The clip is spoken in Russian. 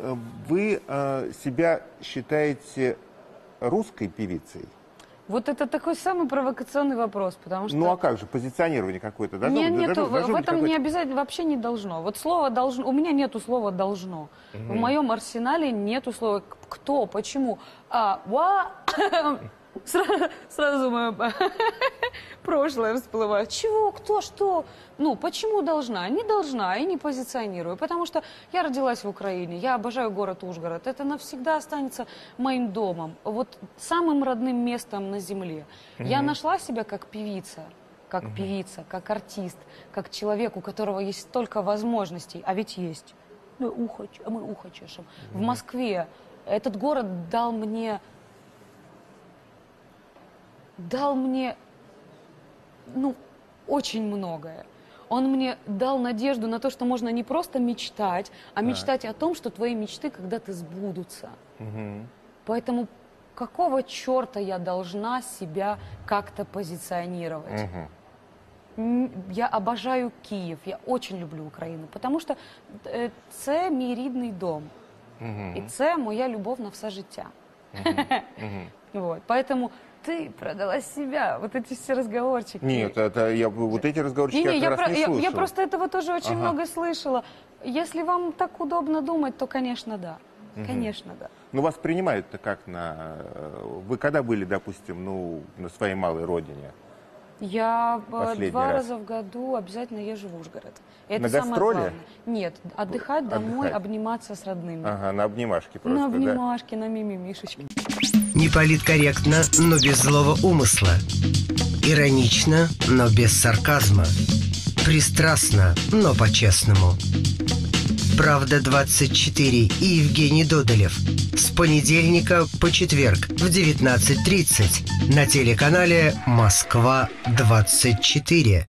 Э, Вы э, себя считаете русской певицей? Вот это такой самый провокационный вопрос, потому что... Ну а как же, позиционирование какое-то должно Не, быть? нету, Должно- должно в быть этом не обязательно, вообще не должно. Вот слово должно, у меня нету слова должно. В моем арсенале нету слова кто, почему. А, ва, Сра- сразу мое прошлое всплывает. Чего, кто, что? Ну, почему должна? Не должна и не позиционирую. Потому что я родилась в Украине, я обожаю город Ужгород. Это навсегда останется моим домом, вот самым родным местом на земле. Я нашла себя как певица как певица, как артист, как человек, у которого есть столько возможностей, а ведь есть. Ну, ухо, мы ухо чешем. В Москве этот город дал мне, дал мне, ну, очень многое. Он мне дал надежду на то, что можно не просто мечтать, а мечтать о том, что твои мечты когда-то сбудутся. Мгм. Поэтому какого черта я должна себя как-то позиционировать? Мгм. М, Я обожаю Київ, я очень люблю Україну, тому що е, це мій рідний дом. Мгм. І це моя любов на все життя. Мгм. Вот. Поэтому ты продала себя. Вот эти все разговорчики. Нет, это я вот эти разговорчики Не-не, я я, раз про- не я- я просто этого тоже очень Ага. много слышала. Если вам так удобно думать, то, конечно, да. Конечно, да. Ну, вас принимают-то как на... э, Вы когда были, допустим, ну, на своей малой родине? Я э, Последний два раз. раза в году обязательно езжу в Ужгород. Это На самое гастроли? главное. Нет, отдыхать домой, Отдыхать. обниматься с родными. Ага, на обнимашки просто, На да? обнимашки, на Неполиткорректно, но без злого умысла. Иронично, но без сарказма. Пристрастно, но по-честному. Правда 24 и Евгений Додолев. С понедельника по четверг в 19.30 на телеканале Москва 24.